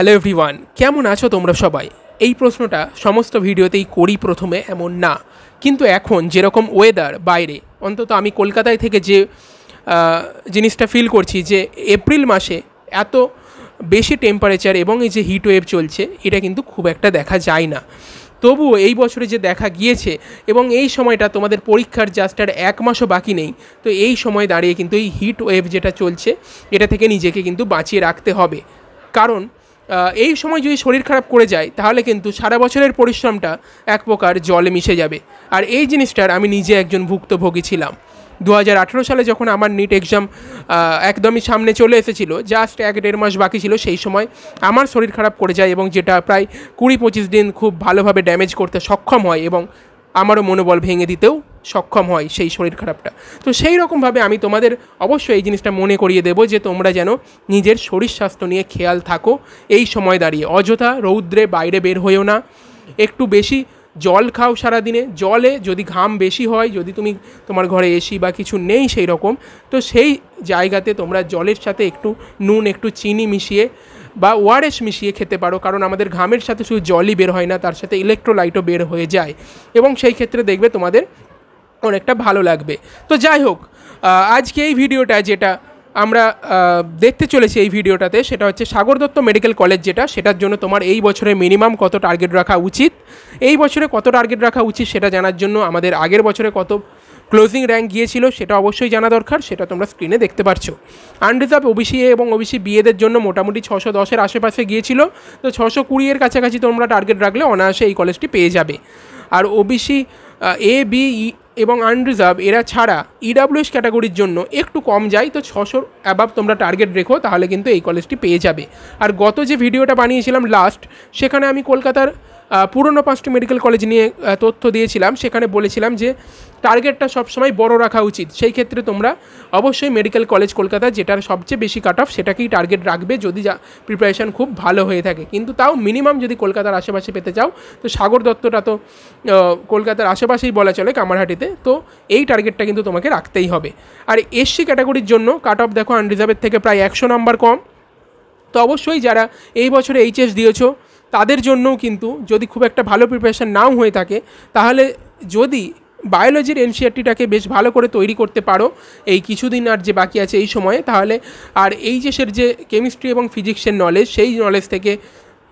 Hello everyone কেমন আছো তোমরা সবাই? এই প্রশ্নটা সমস্ত ভিডিওতেই করি প্রথমে, এমন না। কিন্তু এখন যেরকম ওয়েদার বাইরে, অন্তত আমি কলকাতায় থেকে যে জিনিসটা ফিল করছি যে এপ্রিল মাসে এত বেশি টেম্পারেচার এবং এই যে হিট ওয়েভ চলছে, এটা কিন্তু খুব একটা দেখা যায় না। তবুও এই বছরে যে দেখা গিয়েছে এবং এই সময়টা তোমাদের পরীক্ষার জাস্ট আর এক মাসও বাকি নেই, তো এই সময় দাঁড়িয়ে কিন্তু এই হিট ওয়েভ যেটা চলছে, এটা থেকে নিজেকে কিন্তু বাঁচিয়ে রাখতে হবে। কারণ এই সময় যদি শরীর খারাপ করে যায়, তাহলে কিন্তু সারা বছরের পরিশ্রমটা এক প্রকার জলে মিশে যাবে। আর এই জিনিসটার আমি নিজে একজন ভুক্তভোগী ছিলাম। দু হাজার আঠেরো সালে যখন আমার নিট এক্সাম একদমই সামনে চলে এসেছিল জাস্ট এক দেড় মাস বাকি ছিল, সেই সময় আমার শরীর খারাপ করে যায় এবং যেটা প্রায় কুড়ি পঁচিশ দিন খুব ভালোভাবে ড্যামেজ করতে সক্ষম হয় এবং আমারও মনোবল ভেঙে দিতেও সক্ষম হয় সেই শরীর খারাপটা। তো সেই রকমভাবে আমি তোমাদের অবশ্যই এই জিনিসটা মনে করিয়ে দেবো যে তোমরা যেন নিজের শরীর স্বাস্থ্য নিয়ে খেয়াল থাকো এই সময় দাঁড়িয়ে। অযথা রৌদ্রে বাইরে বের হয়েও না। একটু বেশি জল খাও সারাদিনে। জলে যদি ঘাম বেশি হয়, যদি তুমি তোমার ঘরে এসি বা কিছু নেই সেই রকম, তো সেই জায়গাতে তোমরা জলের সাথে একটু নুন, একটু চিনি মিশিয়ে বা ওআরএস মিশিয়ে খেতে পারো। কারণ আমাদের ঘামের সাথে শুধু জলই বের হয় না, তার সাথে ইলেকট্রোলাইটও বের হয়ে যায়। এবং সেই ক্ষেত্রে দেখবে তোমাদের অনেকটা ভালো লাগবে। তো যাই হোক আজকে এই ভিডিওটা যেটা আমরা দেখতে চলেছি এই ভিডিওটাতে, সেটা হচ্ছে সাগর দত্ত মেডিকেল কলেজ যেটা, সেটার জন্য তোমার এই বছরে মিনিমাম কত টার্গেট রাখা উচিত? এই বছরে কত টার্গেট রাখা উচিত সেটা জানার জন্য আমাদের আগের বছরে কত ক্লোজিং র্যাঙ্ক গিয়েছিল সেটা অবশ্যই জানা দরকার, সেটা তোমরা স্ক্রিনে দেখতে পারছ। আনরিজার্ভ ওবিসি এ এবং ওবিসি বিএদের জন্য মোটামুটি ছশো দশের আশেপাশে গিয়েছিল, তো ছশো কুড়িয়ের কাছাকাছি তোমরা টার্গেট রাখলে অনায়াসে এই কলেজটি পেয়ে যাবে। আর ওবিসি এ বি এবং আনরিজার্ভ এরা ছাড়া ইডাব্লিউএস ক্যাটাগরির জন্য একটু কম যায়, তো ছশোর অ্যাবাব তোমরা টার্গেট রেখো, তাহলে কিন্তু এই কলেজটি পেয়ে যাবে। আর গত যে ভিডিওটা বানিয়েছিলাম লাস্ট সেখানে আমি কলকাতার পুরনো পাঁচটি মেডিকেল কলেজ নিয়ে তথ্য দিয়েছিলাম। সেখানে বলেছিলাম যে, টার্গেটটা সবসময় বড় রাখা উচিত। সেই ক্ষেত্রে তোমরা অবশ্যই মেডিকেল কলেজ কলকাতা, যেটার সবচেয়ে বেশি কাট অফ সেটাকেই টার্গেট রাখবে যদি যা প্রিপারেশান খুব ভালো হয়ে থাকে। কিন্তু তাও মিনিমাম যদি কলকাতার আশেপাশে পেতে চাও, তো সাগর দত্তটা তো কলকাতার আশেপাশেই বলা চলে, কামারহাটিতে। তো এই টার্গেটটা কিন্তু তোমাকে রাখতেই হবে। আর এসসি ক্যাটাগরির জন্য কাট অফ দেখো আনরিজার্ভের থেকে প্রায় একশো নাম্বার কম। তো অবশ্যই যারা এই বছরে এইচএস দিয়েছ তাদের জন্যও কিন্তু যদি খুব একটা ভালো প্রিপারেশান নাও হয়ে থাকে, তাহলে যদি বায়োলজির এনসিআরটিটাকে বেশ ভালো করে তৈরি করতে পারো এই কিছুদিন আর যে বাকি আছে এই সময়ে, তাহলে আর এইচএসের যে কেমিস্ট্রি এবং ফিজিক্সের নলেজ সেই নলেজ থেকে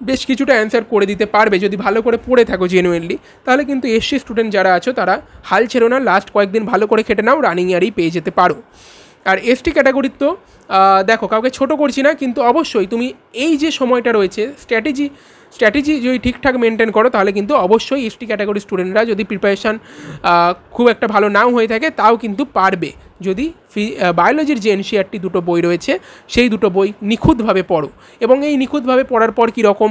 বেশ কিছুটা অ্যান্সার করে দিতে পারবে যদি ভালো করে পড়ে থাকো জেনুইনলি তাহলে কিন্তু এসসি স্টুডেন্ট যারা আছো তারা হাল ছেড়ো না লাস্ট কয়েকদিন ভালো করে খেটে নাও রানিং ইয়ারেই পেয়ে যেতে পারো। আর এসটি ক্যাটাগরির তো দেখো, কাউকে ছোট করছি না, কিন্তু অবশ্যই তুমি এই যে সময়টা রয়েছে স্ট্র্যাটেজি স্ট্র্যাটেজি যদি ঠিকঠাক মেনটেন করো, তাহলে কিন্তু অবশ্যই এসটি ক্যাটাগরি স্টুডেন্টরা যদি প্রিপারেশান খুব একটা ভালো নাও হয়ে থাকে, তাও কিন্তু পারবে। যদি ফি বায়োলজির যে এনসিআরটি দুটো বই রয়েছে, সেই দুটো বই নিখুঁতভাবে পড়ো। এবং এই নিখুঁতভাবে পড়ার পর কীরকম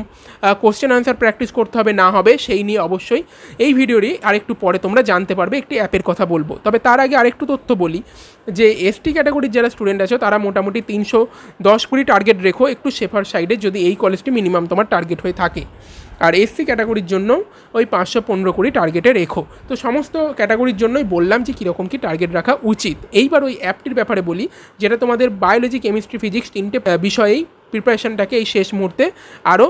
কোশ্চেন আনসার প্র্যাকটিস করতে হবে, না হবে, সেই নিয়ে অবশ্যই এই ভিডিওটি আরেকটু পরে তোমরা জানতে পারবে, একটি অ্যাপের কথা বলব। তবে তার আগে আরেকটু তথ্য বলি, যে এসটি ক্যাটাগরির যারা স্টুডেন্ট আছো, তারা মোটামুটি তিনশো দশ কুড়ি টার্গেট রেখো, একটু সেফার সাইডে যদি এই কলেজটি মিনিমাম তোমার টার্গেট হয়ে থাকে। আর এসসি ক্যাটাগরির জন্য ওই পাঁচশো পনেরো কুড়ি টার্গেটে রেখো। তো সমস্ত ক্যাটাগরির জন্যই বললাম যে কীরকম কী টার্গেট রাখা উচিত। এইবার ওই অ্যাপটির ব্যাপারে বলি, যেটা তোমাদের বায়োলজি কেমিস্ট্রি ফিজিক্স তিনটে বিষয়েই প্রিপারেশনটাকে এই শেষ মুহূর্তে আরও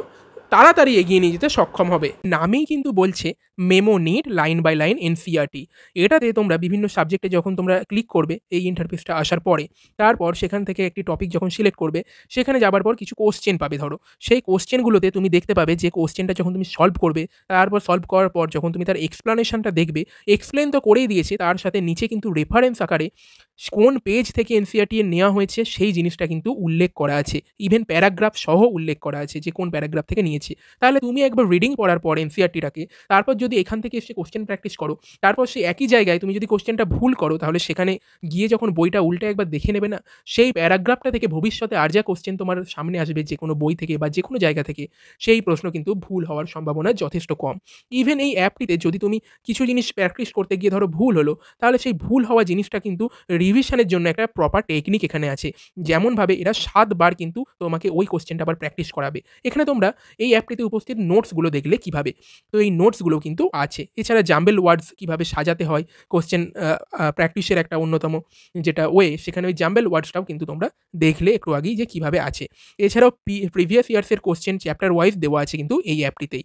তাড়াতাড়ি এগিয়ে নিয়ে যেতে সক্ষম হবে। নামেই কিন্তু বলছে memo need line by line NCERT এটাতে তোমরা বিভিন্ন সাবজেক্টে যখন তোমরা ক্লিক করবে, এই ইন্টারফেসটা আসার পরে, তারপর সেখান থেকে একটি টপিক যখন সিলেক্ট করবে, সেখানে যাবার পর কিছু কোশ্চেন পাবে ধরো। সেই কোশ্চেনগুলোতে তুমি দেখতে পাবে যে কোশ্চেনটা যখন তুমি সলভ করবে, তারপর সলভ করার পর যখন তুমি তার এক্সপ্লানেশনটা দেখবে এক্সপ্লেন তো করেই দিয়েছে, তার সাথে নিচে কিন্তু রেফারেন্স আকারে কোন পেজ থেকে এনসিআরটি এর নেওয়া হয়েছে, সেই জিনিসটা কিন্তু উল্লেখ করা আছে। ইভেন প্যারাগ্রাফ সহ উল্লেখ করা আছে যে কোন প্যারাগ্রাফ থেকে নিয়েছে। তাহলে তুমি একবার রিডিং পড়ার পর এনসিআরটিটাকে তারপর যদি এখান থেকে এসে কোশ্চেন প্র্যাকটিস করো, তারপর সেই একই জায়গায় তুমি যদি কোশ্চেনটা ভুল করো, তাহলে সেখানে গিয়ে যখন বইটা উল্টে একবার দেখে নেবে না, সেই প্যারাগ্রাফটা থেকে ভবিষ্যতে আর যা কোশ্চেন তোমার সামনে আসবে যে কোনো বই থেকে বা যে কোনো জায়গা থেকে, সেই প্রশ্ন কিন্তু ভুল হওয়ার সম্ভাবনা যথেষ্ট কম। ইভেন এই অ্যাপটিতে যদি তুমি কিছু জিনিস প্র্যাকটিস করতে গিয়ে ধরো ভুল হলো, তাহলে সেই ভুল হওয়া জিনিসটা কিন্তু রিভিশনের জন্য একটা প্রপার টেকনিক এখানে আছে। যেমনভাবে এরা সাতবার কিন্তু তোমাকে ওই কোশ্চেনটা আবার প্র্যাকটিস করাবে। এখানে তোমরা এই অ্যাপটিতে উপস্থিত নোটসগুলো দেখলে কীভাবে? তো এই নোটসগুলো কিন্তু কিন্তু আছে। এছাড়া জাম্বেল ওয়ার্ডস কীভাবে সাজাতে হয় কোশ্চেন প্র্যাকটিসের একটা অন্যতম যেটা ওয়ে সেখানে ওই জাম্বেল ওয়ার্ডসটাও কিন্তু তোমরা দেখলে একটু আগেই যে কীভাবে আছে। এছাড়াও প্রিভিয়াস ইয়ার্সের কোশ্চেন চ্যাপ্টার ওয়াইজ দেওয়া আছে কিন্তু এই অ্যাপটিতেই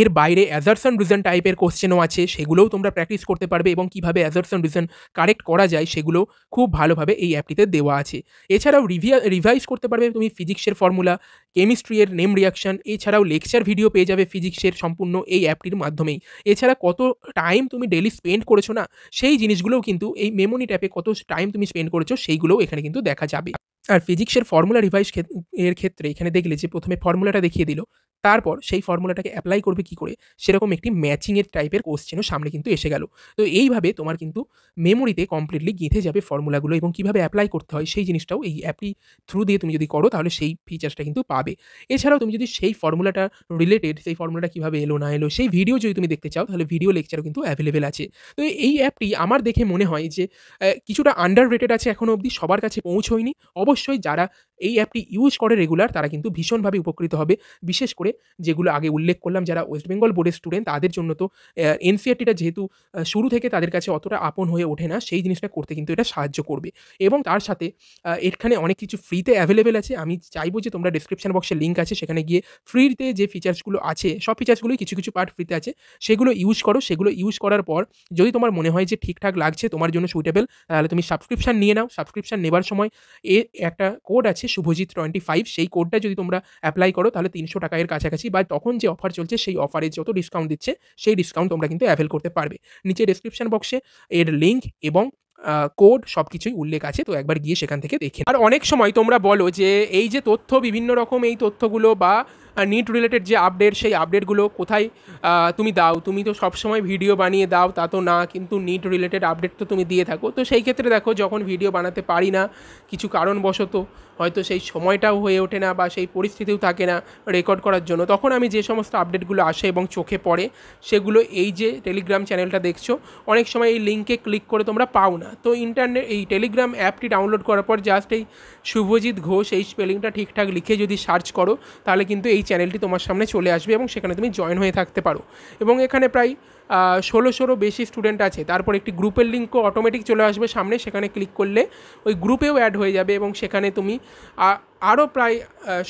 এর বাইরে অ্যাজারসন রিজন টাইপের কোশ্চেনও আছে, সেগুলোও তোমরা প্র্যাকটিস করতে পারবে এবং কীভাবে অ্যাজারসন রিজন কারেক্ট করা যায় সেগুলো খুব ভালোভাবে এই অ্যাপটিতে দেওয়া আছে। এছাড়াও রিভিয়া রিভাইজ করতে পারবে তুমি ফিজিক্সের ফর্মুলা কেমিস্ট্রিয়ের নেম রিয়াকশন এছাড়াও লেকচার ভিডিও পেয়ে যাবে ফিজিক্সের সম্পূর্ণ এই অ্যাপটির মাধ্যমেই। এছাড়া কত টাইম তুমি ডেলি স্পেন্ড করেছ না, সেই জিনিসগুলোও কিন্তু এই মেমোনি ট্যাপে কত টাইম তুমি স্পেন্ড করেছ, সেইগুলোও এখানে কিন্তু দেখা যাবে। আর ফিজিক্সের ফর্মুলা রিভাইজ এর ক্ষেত্রে এখানে দেখলে যে প্রথমে ফর্মুলাটা দেখিয়ে দিল তারপর সেই ফর্মুলাটাকে অ্যাপ্লাই করবে কি করে? সেরকম একটি ম্যাচিংয়ের টাইপের কোশ্চেনও সামনে কিন্তু এসে গেল। তো এইভাবে তোমার কিন্তু মেমোরিতে কমপ্লিটলি গেঁথে যাবে ফর্মুলাগুলো এবং কীভাবে অ্যাপ্লাই করতে হয় সেই জিনিসটাও এই অ্যাপটি থ্রু দিয়ে তুমি যদি করো তাহলে সেই ফিচার্সটা কিন্তু পাবে। এছাড়াও তুমি যদি সেই ফর্মুলাটা রিলেটেড সেই ফর্মুলাটা কীভাবে এলো না এলো, সেই ভিডিও যদি তুমি দেখতে চাও তাহলে ভিডিও লেকচারও কিন্তু অ্যাভেলেবেল আছে। তো এই অ্যাপটি আমার দেখে মনে হয় যে কিছুটা আন্ডার রেটেড আছে এখনও অবধি, সবার কাছে পৌঁছয়নি। অবশ্যই যারা এই অ্যাপটি ইউজ করে রেগুলার তারা কিন্তু ভীষণভাবে উপকৃত হবে। বিশেষ করে যেগুলো আগে উল্লেখ করলাম, যারা ওয়েস্ট বেঙ্গল বোর্ডের স্টুডেন্ট তাদের জন্য তো এনসিআরটিটা যেহেতু শুরু থেকে তাদের কাছে অতটা আপন হয়ে ওঠে না, সেই জিনিসটা করতে কিন্তু এটা সাহায্য করবে। এবং তার সাথে এখানে অনেক কিছু ফ্রিতে অ্যাভেলেবেল আছে। আমি চাইব যে তোমরা ডিসক্রিপশন বক্সে লিঙ্ক আছে, সেখানে গিয়ে ফ্রিতে যে ফিচার্সগুলো আছে, সব ফিচার্সগুলোই কিছু কিছু পার্ট ফ্রিতে আছে, সেগুলো ইউজ করো। সেগুলো ইউজ করার পর, যদি তোমার মনে হয় যে ঠিকঠাক লাগছে, তোমার জন্য সুইটেবল তাহলে তুমি সাবস্ক্রিপশান নিয়ে নাও। সাবস্ক্রিপশান নেবার সময়, এ, একটা কোড আছে শুভজিৎ টোয়েন্টি ফাইভ সেই কোডটা যদি তোমরা অ্যাপ্লাই করো, তাহলে তিনশো টাকার কাছাকাছি, বা তখন যে অফার চলছে, সেই অফারে যত ডিসকাউন্ট দিচ্ছে, সেই ডিসকাউন্ট তোমরা কিন্তু অ্যাভেল করতে পারবে। নিচে ডিসক্রিপশন বক্সে এর লিঙ্ক এবং কোড সব কিছুই উল্লেখ আছে, তো একবার গিয়ে সেখান থেকে দেখে আর অনেক সময় তোমরা বলো যে, এই যে তথ্য, বিভিন্ন রকম এই তথ্যগুলো বা নিট রিলেটেড যে আপডেট সেই আপডেটগুলো কোথায় তুমি দাও, তুমি তো সবসময় ভিডিও বানিয়ে দাও, তা তো না, কিন্তু নিট রিলেটেড আপডেট তো তুমি দিয়ে থাকো। তো সেই ক্ষেত্রে দেখো, যখন ভিডিও বানাতে পারি না, কিছু কারণবশত হয়তো সেই সময়টাও হয়ে ওঠে না বা সেই পরিস্থিতিও থাকে না রেকর্ড করার জন্য। তখন আমি যে সমস্ত আপডেটগুলো আসে এবং চোখে পড়ে, সেগুলো এই যে টেলিগ্রাম চ্যানেলটা দেখছ, অনেক সময় এই লিঙ্কে ক্লিক করে তোমরা পাও না। তো ইন্টারনেট এই টেলিগ্রাম অ্যাপটি ডাউনলোড করার পর জাস্ট এই শুভজিৎ ঘোষ এই স্পেলিংটা ঠিকঠাক লিখে যদি সার্চ করো, তাহলে কিন্তু এই চ্যানেলটি তোমার সামনে চলে আসবে এবং সেখানে তুমি জয়েন হয়ে থাকতে পারো। এবং এখানে প্রায় ষোলোশোরও বেশি স্টুডেন্ট আছে। তারপর একটি গ্রুপের লিঙ্কও অটোমেটিক চলে আসবে সামনে। সেখানে ক্লিক করলে ওই গ্রুপেও অ্যাড হয়ে যাবে এবং সেখানে তুমি আরও প্রায়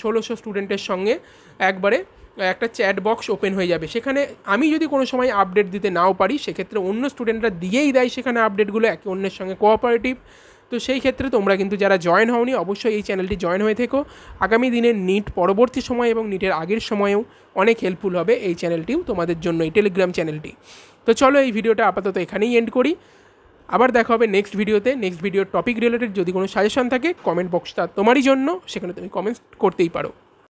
ষোলোশো স্টুডেন্টের সঙ্গে একবারে একটা চ্যাট বক্স ওপেন হয়ে যাবে। সেখানে আমি যদি কোনো সময় আপডেট দিতে নাও পারি, সেক্ষেত্রে অন্য স্টুডেন্টরা দিয়েই দেয় সেখানে আপডেটগুলো একে অন্যের সঙ্গে কোঅপারেটিভ তো সেই ক্ষেত্রে তোমরা কিন্তু যারা জয়েন হওনি, অবশ্যই এই চ্যানেলটি জয়েন হয়ে থেকো। আগামী দিনের নিট পরবর্তী সময় এবং নিটের আগের সময়েও অনেক হেল্পফুল হবে এই চ্যানেলটিও তোমাদের জন্য এই টেলিগ্রাম চ্যানেলটি তো চলো এই ভিডিওটা আপাতত এখানেই এন্ড করি। আবার দেখা হবে নেক্সট ভিডিওতে নেক্সট ভিডিওর টপিক রিলেটেড যদি কোনো সাজেশন থাকে কমেন্ট বক্সটা তোমারই জন্য। সেখানে তুমি কমেন্ট করতেই পারো।